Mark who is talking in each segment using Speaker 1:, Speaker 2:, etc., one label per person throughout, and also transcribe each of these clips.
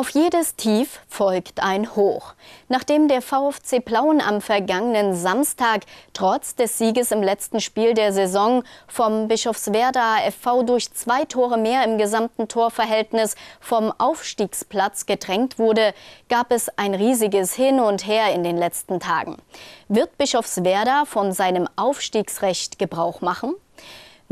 Speaker 1: Auf jedes Tief folgt ein Hoch. Nachdem der VfC Plauen am vergangenen Samstag trotz des Sieges im letzten Spiel der Saison vom Bischofswerda FV durch zwei Tore mehr im gesamten Torverhältnis vom Aufstiegsplatz gedrängt wurde, gab es ein riesiges Hin und Her in den letzten Tagen. Wird Bischofswerda von seinem Aufstiegsrecht Gebrauch machen?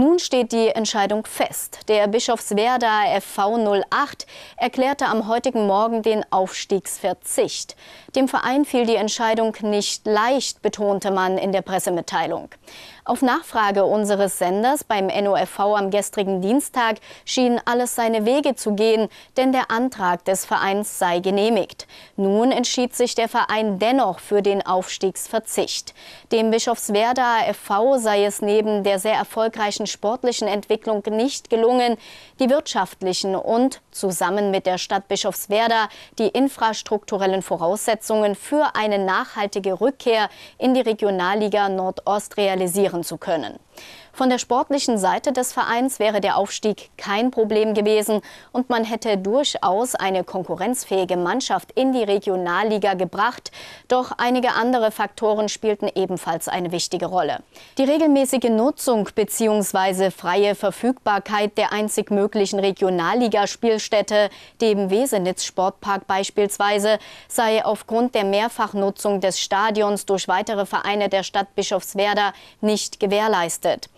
Speaker 1: Nun steht die Entscheidung fest. Der Bischofswerda FV 08 erklärte am heutigen Morgen den Aufstiegsverzicht. Dem Verein fiel die Entscheidung nicht leicht, betonte man in der Pressemitteilung. Auf Nachfrage unseres Senders beim NOFV am gestrigen Dienstag schien alles seine Wege zu gehen, denn der Antrag des Vereins sei genehmigt. Nun entschied sich der Verein dennoch für den Aufstiegsverzicht. Dem Bischofswerda FV sei es neben der sehr erfolgreichen sportlichen Entwicklung nicht gelungen, die wirtschaftlichen und zusammen mit der Stadt Bischofswerda die infrastrukturellen Voraussetzungen für eine nachhaltige Rückkehr in die Regionalliga Nordost realisieren zu können. Von der sportlichen Seite des Vereins wäre der Aufstieg kein Problem gewesen und man hätte durchaus eine konkurrenzfähige Mannschaft in die Regionalliga gebracht. Doch einige andere Faktoren spielten ebenfalls eine wichtige Rolle. Die regelmäßige Nutzung bzw. freie Verfügbarkeit der einzig möglichen Regionalligaspielstätte, dem Wesenitz Sportpark beispielsweise, sei aufgrund der Mehrfachnutzung des Stadions durch weitere Vereine der Stadt Bischofswerda nicht gewährleistet.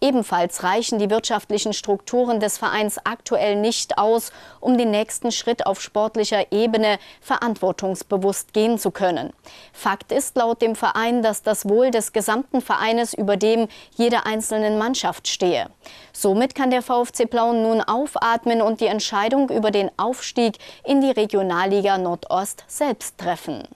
Speaker 1: Ebenfalls reichen die wirtschaftlichen Strukturen des Vereins aktuell nicht aus, um den nächsten Schritt auf sportlicher Ebene verantwortungsbewusst gehen zu können. Fakt ist laut dem Verein, dass das Wohl des gesamten Vereines über dem jeder einzelnen Mannschaft stehe. Somit kann der VfC Plauen nun aufatmen und die Entscheidung über den Aufstieg in die Regionalliga Nordost selbst treffen.